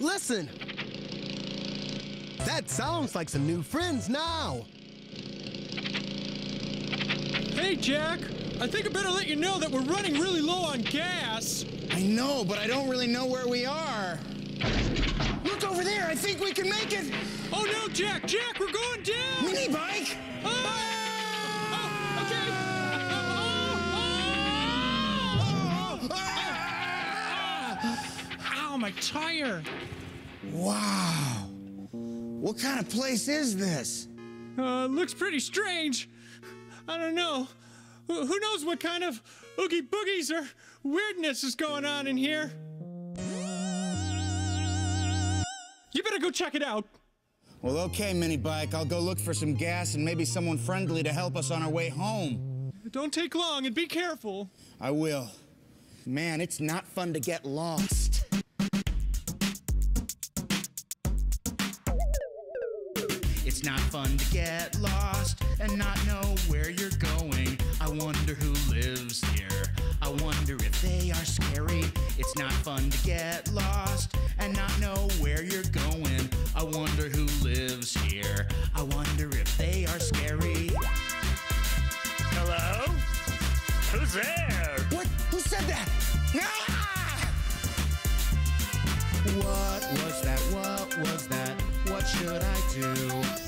Listen. That sounds like some new friends now. Hey, Jack. I think I better let you know that we're running really low on gas. I know, but I don't really know where we are. Look over there. I think we can make it. Oh no, Jack! Jack, we're going down! Mini My tire! Wow. What kind of place is this? Uh, looks pretty strange. I don't know. Who who knows what kind of oogie boogies or weirdness is going on in here? You better go check it out. Well, okay, mini bike. I'll go look for some gas and maybe someone friendly to help us on our way home. Don't take long and be careful. I will. Man, it's not fun to get lost. It's not fun to get lost and not know where you're going. I wonder who lives here. I wonder if they are scary. It's not fun to get lost and not know where you're going. I wonder who lives here. I wonder if they are scary. Hello? Who's there? What? Who said that? Ah! What was that? What was that? What should I do?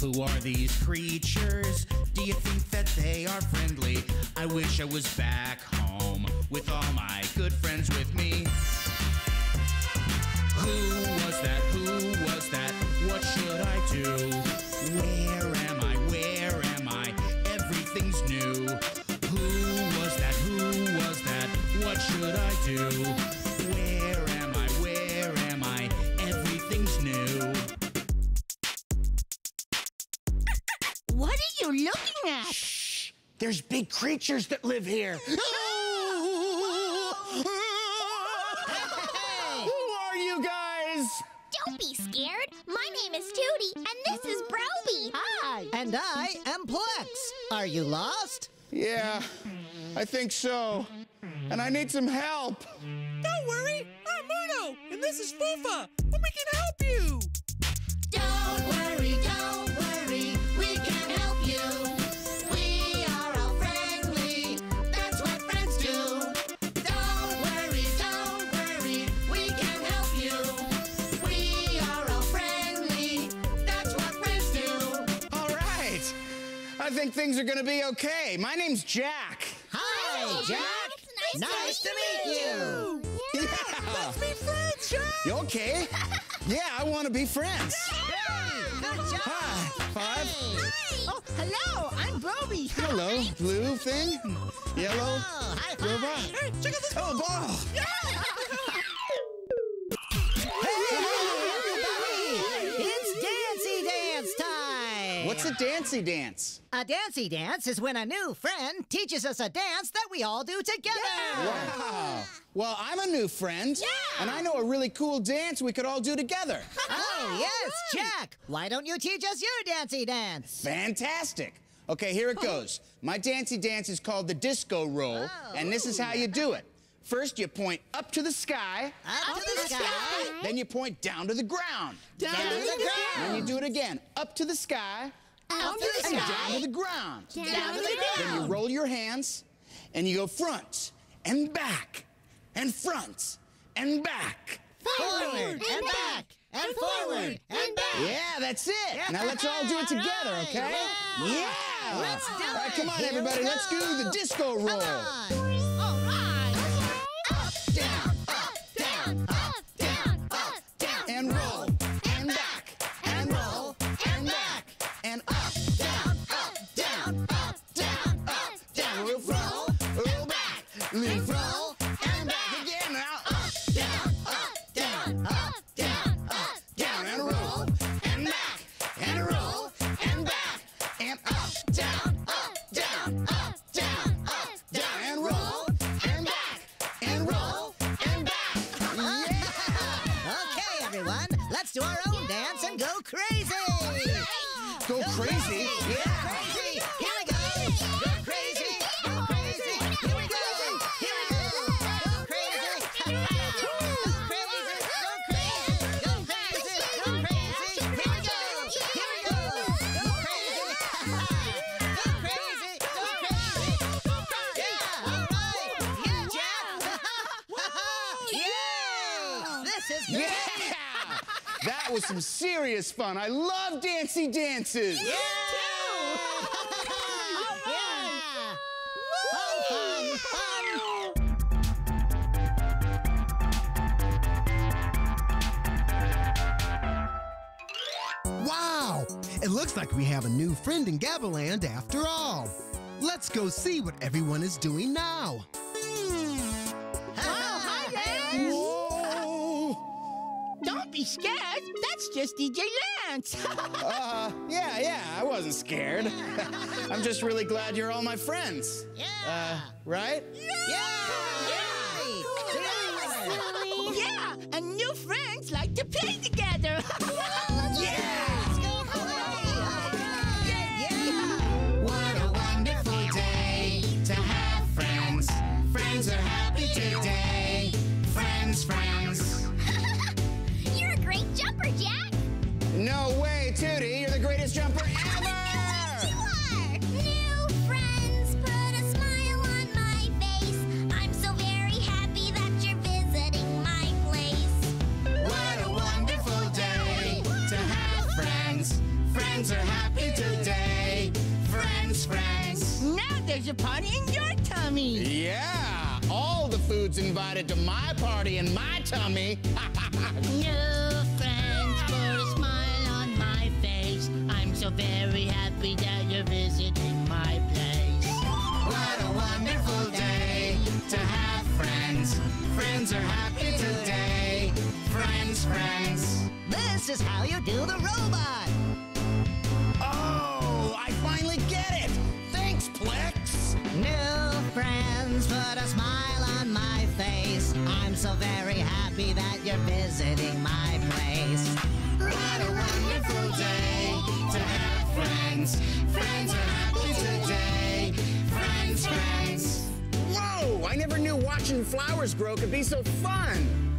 Who are these creatures? Do you think that they are friendly? I wish I was back home with all my good friends with me. Who was that? Who There's big creatures that live here. Who are you guys? Don't be scared. My name is Toodee, and this is Brobee. Hi. And I am Plex. Are you lost? Yeah, I think so. And I need some help. Don't worry, I'm Muno, and this is Foofa, and we can help you. Don't worry, don't I think things are gonna be okay. My name's Jack. Hi, Jack. Nice, Nice to meet you. Yeah. let's Be friends, Jack. You okay? Yeah, I want to be friends. Good job. Hi. Five. Oh, hello. I'm Brobee. Hello. Blue thing. Yellow. Oh, hi, hi. Robot. Hey, check out this Oh, ball. Hey, a dancy dance? A Dancy Dance is when a new friend teaches us a dance that we all do together. Wow. Well, I'm a new friend. Yeah. And I know a really cool dance we could all do together. Oh, yes, Jack. Why don't you teach us your Dancy Dance? Fantastic. Okay, here it goes. My dancy dance is called the disco roll, oh. and this is how you do it. First, you point up to the sky, Up to the sky. then you point down to the ground. Down to the ground. Then you do it again. Up to the sky, Out to the and down to the ground. Down to the Then you roll your hands, and you go front and back, and front and back. Forward and back and forward and back. Yeah, that's it. Now let's all do it together, okay? Yeah. Let's do All right, it. come on, Here everybody. Let's do the disco roll. Come on. All right. Up, down, up, down, up, That was some serious fun. I love dancey dances. Yeah! Wow! It looks like we have a new friend in Gabba Land after all. Let's go see what everyone is doing now. Hmm. hi there! Whoa! Don't be scared. That's just DJ Lance. Uh, yeah, yeah, I wasn't scared. I'm just really glad you're all my friends. Yeah! Uh, right? yeah! Yeah! yeah, and new friends like to play No Toodee, you're the greatest jumper ever! You are. New friends put a smile on my face. I'm so very happy that you're visiting my place. What a wonderful day to have friends. Friends are happy today. Friends, friends. now there's a party in your tummy. Yeah, all the food's invited to my party in my tummy. New so very happy that you're visiting my place. what a wonderful day to have friends. Friends are happy today. Friends, friends. This is how you do the robot! Oh, I finally get it. Thanks, Plex. New friends put a smile on my face. I'm so very happy that you're visiting my place. What a wonderful day to have friends. Friends are happy today. Friends, friends. Whoa! I never knew watching flowers grow could be so fun.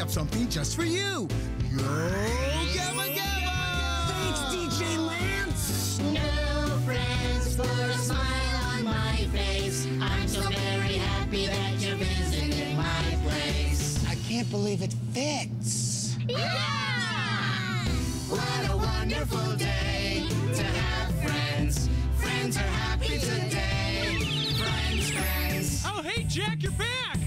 Have something just for you. Yo Gabba Gabba! Thanks, DJ Lance. New friends put a smile on my face. I'm so very happy that you're visiting my place. I can't believe it fits. Yeah! What a wonderful day to have friends. Friends are happy today. Friends, friends. Oh, hey, Jack, you're back.